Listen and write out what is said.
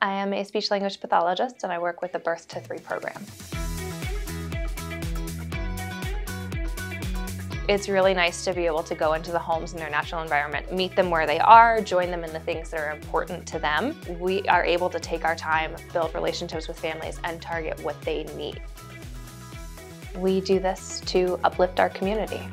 I am a speech language pathologist and I work with the Birth to Three program. It's really nice to be able to go into the homes in their natural environment, meet them where they are, join them in the things that are important to them. We are able to take our time, build relationships with families, and target what they need. We do this to uplift our community.